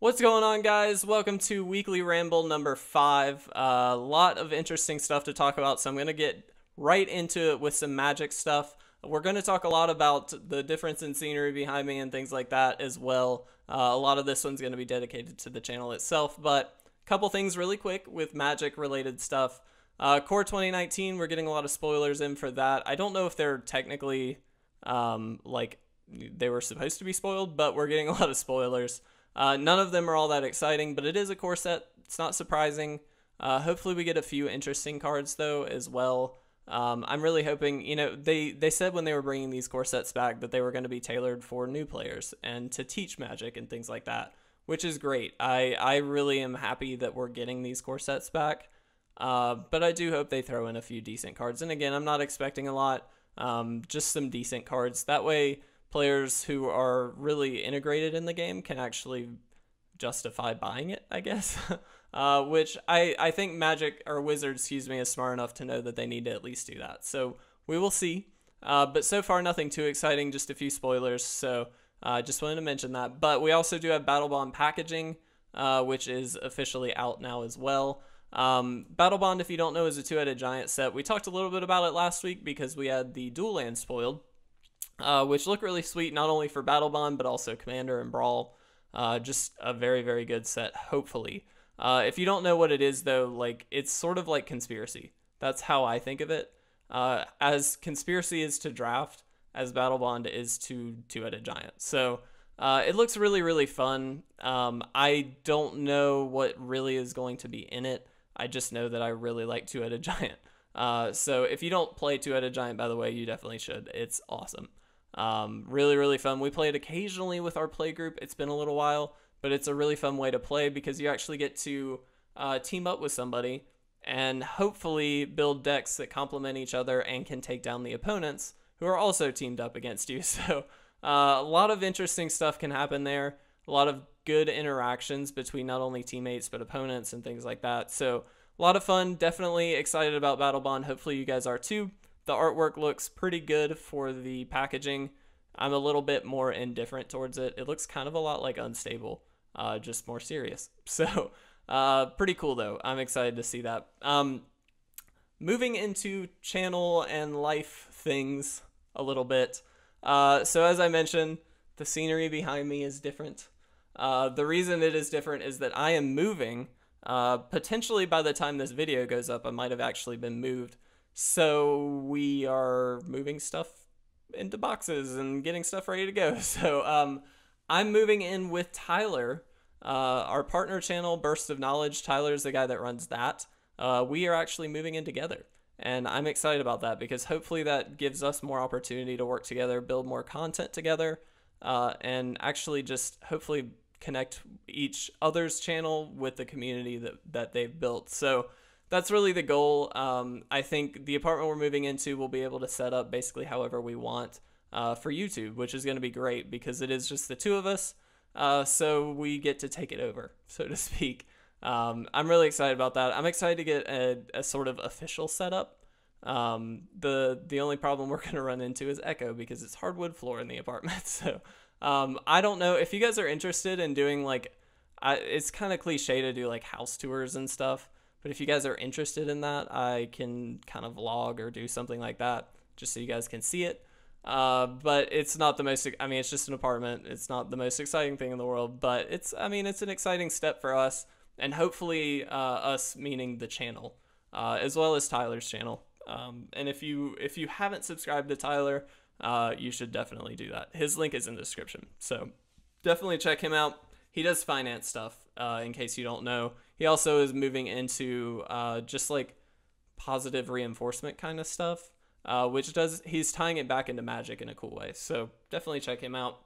What's going on, guys? Welcome to Weekly Ramble number five. A uh, lot of interesting stuff to talk about, so I'm going to get right into it with some magic stuff. We're going to talk a lot about the difference in scenery behind me and things like that as well. Uh, a lot of this one's going to be dedicated to the channel itself, but a couple things really quick with magic related stuff. Uh, Core 2019, we're getting a lot of spoilers in for that. I don't know if they're technically um, like they were supposed to be spoiled, but we're getting a lot of spoilers. Uh, none of them are all that exciting, but it is a core set. It's not surprising. Uh, hopefully, we get a few interesting cards though as well. Um, I'm really hoping, you know, they they said when they were bringing these core sets back that they were going to be tailored for new players and to teach Magic and things like that, which is great. I I really am happy that we're getting these core sets back. Uh, but I do hope they throw in a few decent cards. And again, I'm not expecting a lot, um, just some decent cards. That way, players who are really integrated in the game can actually justify buying it, I guess. uh, which I, I think Magic or Wizard, excuse me, is smart enough to know that they need to at least do that. So we will see. Uh, but so far, nothing too exciting, just a few spoilers. So I uh, just wanted to mention that. But we also do have Battlebond packaging, uh, which is officially out now as well. Um, Battlebond, if you don't know, is a two-headed giant set. We talked a little bit about it last week because we had the dual land spoiled uh, which look really sweet not only for Battlebond but also Commander and Brawl. Uh, just a very very good set. Hopefully, uh, if you don't know what it is though, like it's sort of like Conspiracy. That's how I think of it. Uh, as Conspiracy is to draft, as Battlebond is to two-headed giant. So. Uh, it looks really, really fun. Um, I don't know what really is going to be in it. I just know that I really like Two Headed Giant. Uh, so if you don't play Two Headed Giant, by the way, you definitely should. It's awesome. Um, really, really fun. We play it occasionally with our play group. It's been a little while, but it's a really fun way to play because you actually get to uh, team up with somebody and hopefully build decks that complement each other and can take down the opponents who are also teamed up against you. So uh, a lot of interesting stuff can happen there. A lot of good interactions between not only teammates but opponents and things like that. So a lot of fun. Definitely excited about Battlebond. Hopefully you guys are too. The artwork looks pretty good for the packaging. I'm a little bit more indifferent towards it. It looks kind of a lot like Unstable, uh, just more serious. So, uh, pretty cool though. I'm excited to see that. Um, moving into channel and life things a little bit. Uh, so, as I mentioned, the scenery behind me is different. Uh, the reason it is different is that I am moving. Uh, potentially by the time this video goes up, I might have actually been moved so we are moving stuff into boxes and getting stuff ready to go. So um, I'm moving in with Tyler, uh, our partner channel, Burst of Knowledge. Tyler's the guy that runs that. Uh, we are actually moving in together. And I'm excited about that because hopefully that gives us more opportunity to work together, build more content together, uh, and actually just hopefully connect each other's channel with the community that, that they've built. So that's really the goal. Um, I think the apartment we're moving into will be able to set up basically however we want uh, for YouTube, which is going to be great because it is just the two of us. Uh, so we get to take it over, so to speak. Um, I'm really excited about that. I'm excited to get a, a sort of official setup. Um, the the only problem we're going to run into is echo because it's hardwood floor in the apartment. So um, I don't know if you guys are interested in doing like, I, it's kind of cliche to do like house tours and stuff. But if you guys are interested in that, I can kind of vlog or do something like that just so you guys can see it. Uh, but it's not the most, I mean, it's just an apartment. It's not the most exciting thing in the world, but it's, I mean, it's an exciting step for us and hopefully uh, us meaning the channel uh, as well as Tyler's channel. Um, and if you if you haven't subscribed to Tyler, uh, you should definitely do that. His link is in the description, so definitely check him out. He does finance stuff. Uh, in case you don't know, he also is moving into uh, just like positive reinforcement kind of stuff, uh, which does he's tying it back into magic in a cool way. So definitely check him out.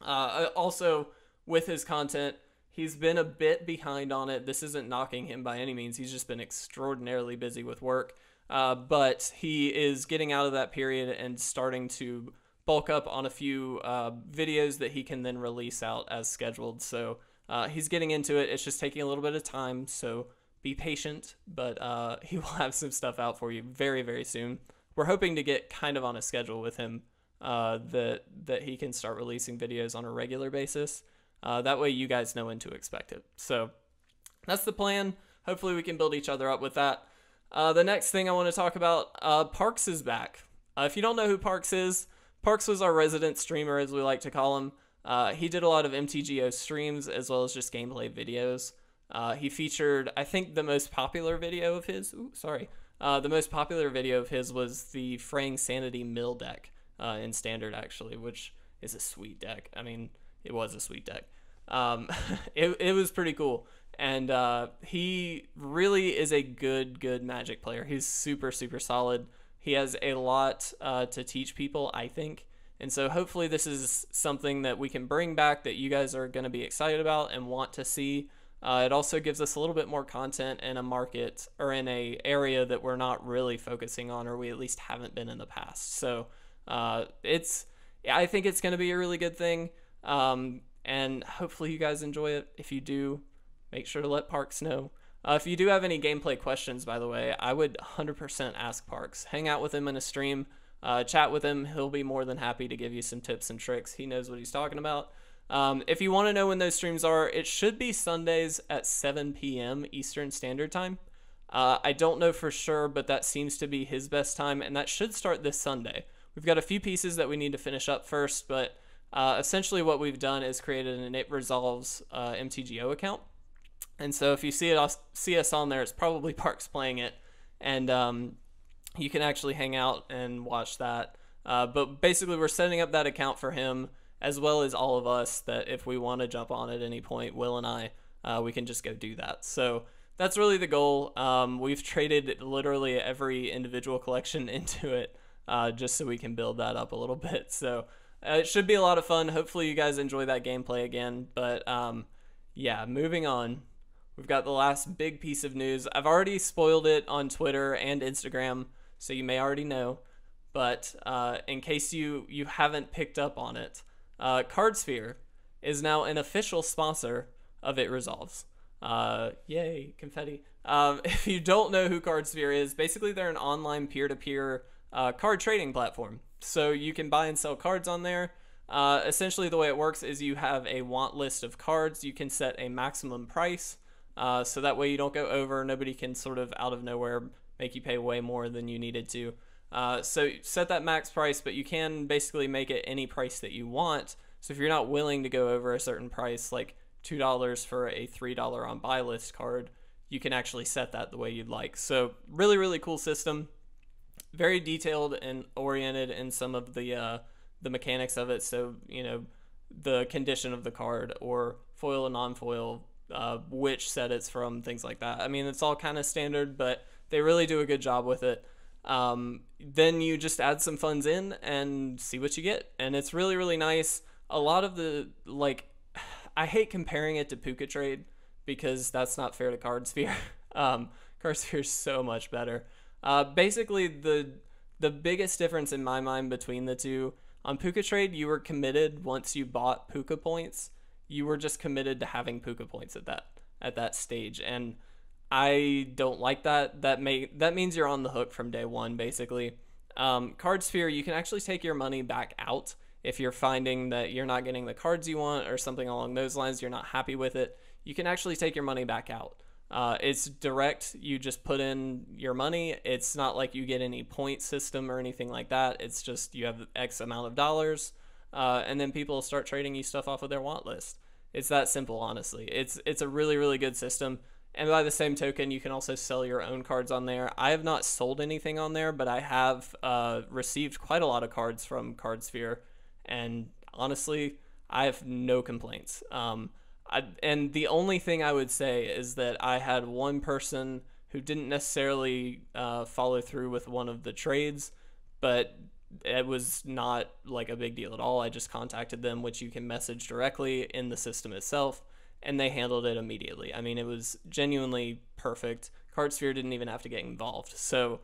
Uh, also, with his content, he's been a bit behind on it. This isn't knocking him by any means. He's just been extraordinarily busy with work. Uh, but he is getting out of that period and starting to bulk up on a few uh, videos that he can then release out as scheduled. So uh, he's getting into it. It's just taking a little bit of time, so be patient. But uh, he will have some stuff out for you very, very soon. We're hoping to get kind of on a schedule with him uh, that that he can start releasing videos on a regular basis. Uh, that way, you guys know when to expect it. So that's the plan. Hopefully, we can build each other up with that. Uh, the next thing I want to talk about Parks is back. If you don't know who Parks is, Parks was our resident streamer, as we like to call him. Uh, he did a lot of MTGO streams as well as just gameplay videos. Uh, he featured, I think, the most popular video of his. Ooh, sorry. Uh, the most popular video of his was the Fraying Sanity Mill deck in Standard, actually, which is a sweet deck. I mean, it was a sweet deck. Um, it, it was pretty cool. And uh, he really is a good, good Magic player. He's super, super solid. He has a lot uh, to teach people, I think. And so hopefully this is something that we can bring back that you guys are going to be excited about and want to see. Uh, it also gives us a little bit more content in a market or in a area that we're not really focusing on, or we at least haven't been in the past. So uh, it's, I think it's going to be a really good thing. Um, and hopefully you guys enjoy it. If you do, make sure to let Parks know. Uh, if you do have any gameplay questions, by the way, I would 100% ask Parks. Hang out with him in a stream, uh, chat with him. He'll be more than happy to give you some tips and tricks. He knows what he's talking about. Um, if you want to know when those streams are, it should be Sundays at 7 p.m. Eastern Standard Time. Uh, I don't know for sure, but that seems to be his best time, and that should start this Sunday. We've got a few pieces that we need to finish up first, but uh, essentially, what we've done is created an It Resolves uh, MTGO account. And so if you see it, see us on there, it's probably Parks playing it, and um, you can actually hang out and watch that. Uh, but basically, we're setting up that account for him as well as all of us. That if we want to jump on at any point, Will and I, uh, we can just go do that. So that's really the goal. Um, we've traded literally every individual collection into it uh, just so we can build that up a little bit. So uh, it should be a lot of fun. Hopefully, you guys enjoy that gameplay again. But um, yeah, moving on. We've got the last big piece of news. I've already spoiled it on Twitter and Instagram, so you may already know. But uh, in case you, you haven't picked up on it, uh, Cardsphere is now an official sponsor of It Resolves. Uh, yay, confetti. Um, if you don't know who Cardsphere is, basically they're an online peer to peer card trading platform. So you can buy and sell cards on there. Uh, essentially, the way it works is you have a want list of cards. You can set a maximum price, uh, so that way you don't go over. Nobody can sort of out of nowhere make you pay way more than you needed to. Uh, so set that max price, but you can basically make it any price that you want. So if you're not willing to go over a certain price, like two dollars for a three dollar on buy list card, you can actually set that the way you'd like. So really, really cool system very detailed and oriented in some of the uh, the mechanics of it. So you know the condition of the card or foil and non-foil, uh, which set it's from, things like that. I mean, it's all kind of standard, but they really do a good job with it. Um, then you just add some funds in and see what you get, and it's really really nice. A lot of the like, I hate comparing it to PucaTrade because that's not fair to Cardsphere. um, Cardsphere is so much better. Uh, basically, the the biggest difference in my mind between the two on PucaTrade, you were committed once you bought Puka points. You were just committed to having Puca points at that at that stage, and I don't like that. That may that means you're on the hook from day one, basically. Um, Cardsphere, you can actually take your money back out if you're finding that you're not getting the cards you want or something along those lines. You're not happy with it. You can actually take your money back out. Uh, it's direct. You just put in your money. It's not like you get any point system or anything like that. It's just you have X amount of dollars, uh, and then people start trading you stuff off of their want list. It's that simple, honestly. It's it's a really really good system. And by the same token, you can also sell your own cards on there. I have not sold anything on there, but I have uh, received quite a lot of cards from Cardsphere, and honestly, I have no complaints. Um, I, and the only thing I would say is that I had one person who didn't necessarily uh, follow through with one of the trades, but it was not like a big deal at all. I just contacted them, which you can message directly in the system itself, and they handled it immediately. I mean, it was genuinely perfect. Cardsphere didn't even have to get involved. So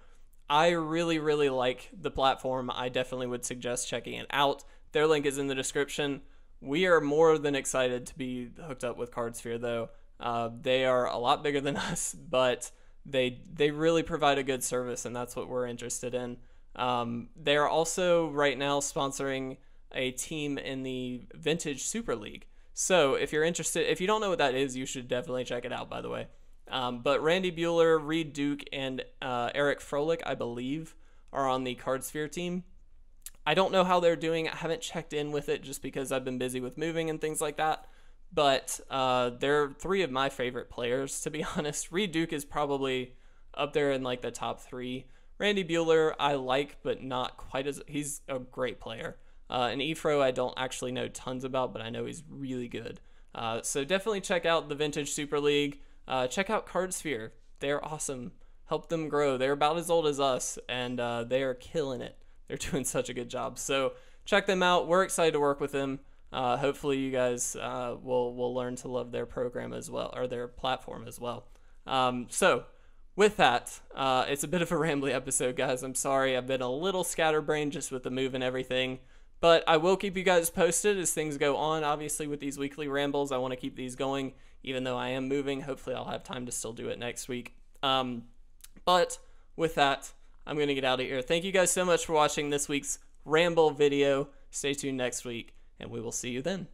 I really, really like the platform. I definitely would suggest checking it out. Their link is in the description. We are more than excited to be hooked up with Cardsphere, though. Uh, they are a lot bigger than us, but they they really provide a good service, and that's what we're interested in. Um, they are also right now sponsoring a team in the Vintage Super League. So if you're interested, if you don't know what that is, you should definitely check it out. By the way, um, but Randy Buehler, Reed Duke, and uh, Eric Froehlich, I believe, are on the Cardsphere team. I don't know how they're doing. I haven't checked in with it just because I've been busy with moving and things like that. But uh, they're three of my favorite players, to be honest. Reed Duke is probably up there in like the top three. Randy Buehler, I like, but not quite as. He's a great player. Uh, and Efro, I don't actually know tons about, but I know he's really good. Uh, so definitely check out the Vintage Super League. Uh, check out Cardsphere. They're awesome. Help them grow. They're about as old as us, and uh, they are killing it. They're doing such a good job. So check them out. We're excited to work with them. Uh, hopefully, you guys uh, will will learn to love their program as well, or their platform as well. Um, so with that, uh, it's a bit of a rambly episode, guys. I'm sorry. I've been a little scatterbrained just with the move and everything. But I will keep you guys posted as things go on. Obviously, with these weekly rambles, I want to keep these going, even though I am moving. Hopefully, I'll have time to still do it next week. Um, but with that, I'm going to get out of here. Thank you guys so much for watching this week's ramble video. Stay tuned next week, and we will see you then.